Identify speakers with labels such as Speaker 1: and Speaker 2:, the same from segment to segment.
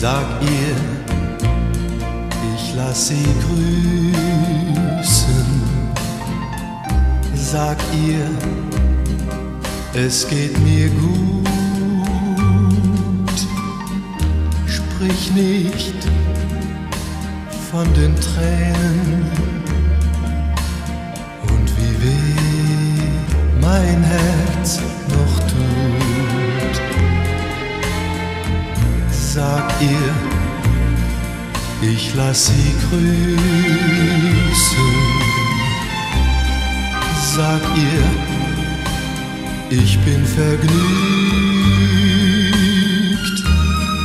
Speaker 1: Sag ihr, ich lass sie grüßen. Sag ihr, es geht mir gut. Sprich nicht von den Tränen ihr, ich lass sie grüßen. Sag ihr, ich bin vergnügt.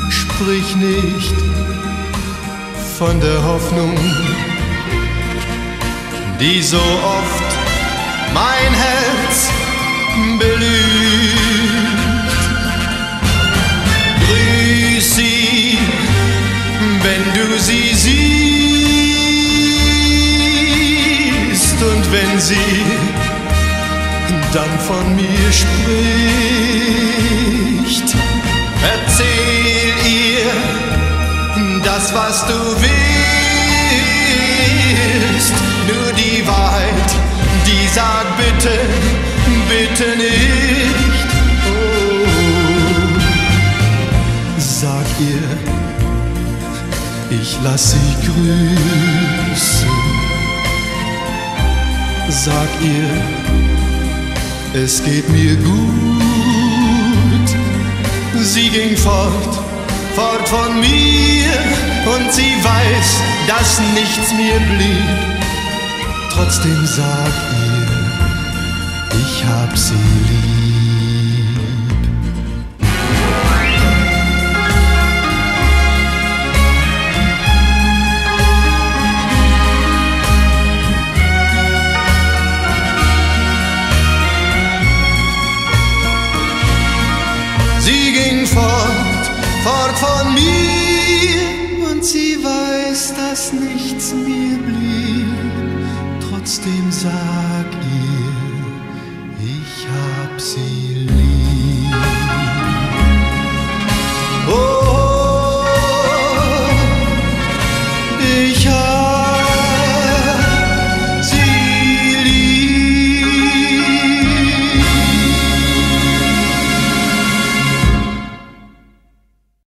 Speaker 1: Sprich nicht von der Hoffnung, die so oft wenn du sie siehst und wenn sie dann von mir spricht. Erzähl ihr das, was du willst, nur die Wahrheit, die sagt bitte, bitte nicht. Oh, sag ihr, ich lass sie grüßen. Sag ihr, es geht mir gut. Sie ging fort, fort von mir und sie weiß, dass nichts mir blieb. Trotzdem sag ihr, ich hab sie lieb. fort von mir. Und sie weiß, dass nichts mir blieb. Trotzdem sag ihr, ich hab sie lieb.